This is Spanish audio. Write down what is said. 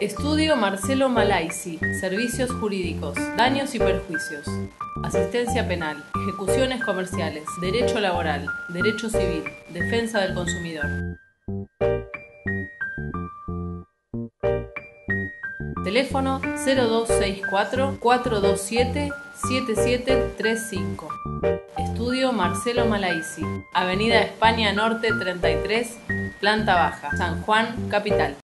Estudio Marcelo Malaisi, Servicios Jurídicos, Daños y Perjuicios, Asistencia Penal, Ejecuciones Comerciales, Derecho Laboral, Derecho Civil, Defensa del Consumidor. Teléfono 0264-427-7735. Estudio Marcelo Malaisi, Avenida España Norte 33, planta baja, San Juan, Capital.